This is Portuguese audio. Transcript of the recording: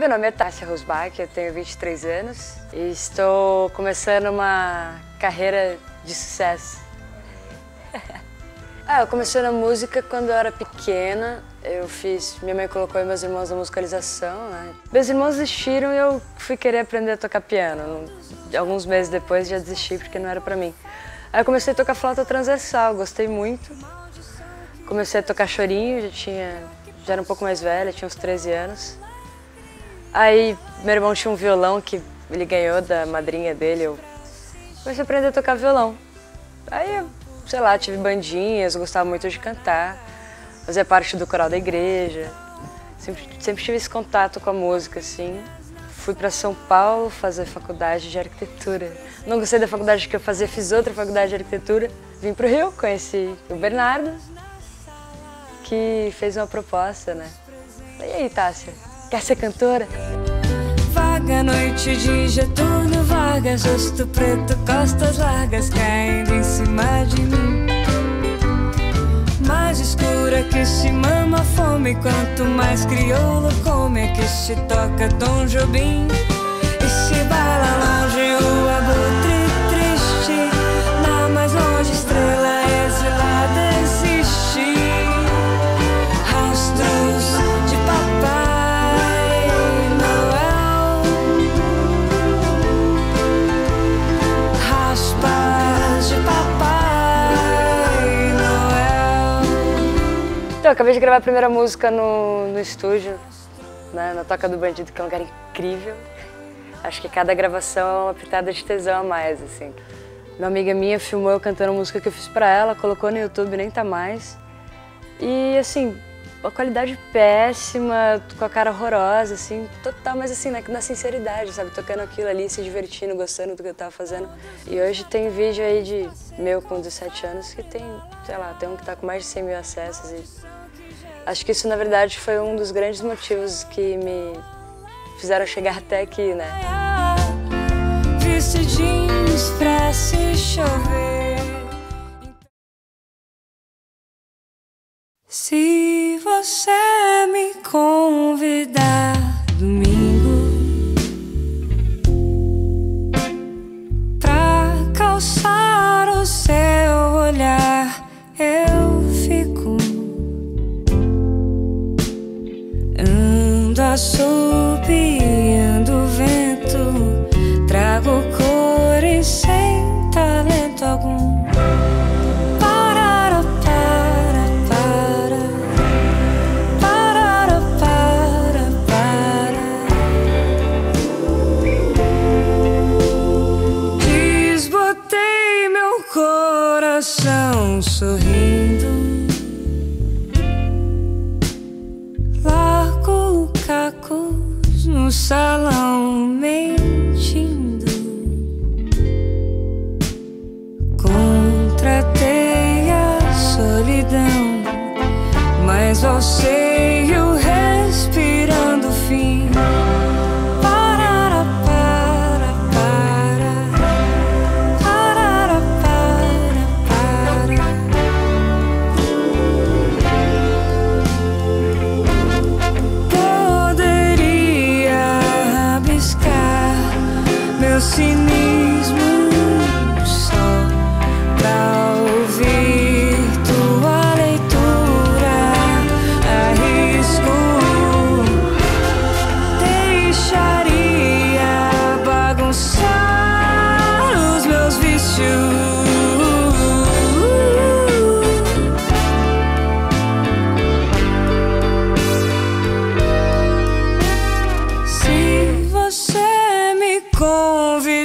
Meu nome é Tássia Rosbach, eu tenho 23 anos e estou começando uma carreira de sucesso. ah, eu comecei na música quando eu era pequena. Eu fiz, minha mãe colocou meus irmãos na musicalização, né? Meus irmãos desistiram e eu fui querer aprender a tocar piano. Alguns meses depois já desisti porque não era para mim. Aí eu comecei a tocar flauta transversal, gostei muito. Comecei a tocar chorinho, já tinha, já era um pouco mais velha, tinha uns 13 anos. Aí meu irmão tinha um violão que ele ganhou da madrinha dele, eu comecei a aprender a tocar violão. Aí, sei lá, tive bandinhas, gostava muito de cantar, fazia parte do coral da igreja. Sempre, sempre tive esse contato com a música, assim. Fui para São Paulo fazer faculdade de arquitetura. Não gostei da faculdade que eu fazia, fiz outra faculdade de arquitetura. Vim para o Rio, conheci o Bernardo, que fez uma proposta, né? E aí, Tássia? Quer ser cantora? Vaga noite de Getúlio Vargas, rosto preto, costas largas, caindo em cima de mim. Mais escura que se mama fome, quanto mais crioulo come, é que se toca Tom Jobim. E se baila longe o Então, acabei de gravar a primeira música no, no estúdio, né, na Toca do Bandido, que é um lugar incrível. Acho que cada gravação é uma pitada de tesão a mais, assim. Uma amiga minha filmou eu cantando música que eu fiz pra ela, colocou no YouTube, nem tá mais. E, assim, a qualidade péssima, com a cara horrorosa, assim, total, mas assim, na, na sinceridade, sabe? Tocando aquilo ali, se divertindo, gostando do que eu tava fazendo. E hoje tem vídeo aí de meu com 17 anos que tem, sei lá, tem um que tá com mais de 100 mil acessos e acho que isso, na verdade, foi um dos grandes motivos que me fizeram chegar até aqui, né? Pra se chover. Se você me convidar domingo sem talento algum. Parara, para, para. Parara, para, para. Desbotei meu coração sorrindo. Largo cacos no salão say convidar.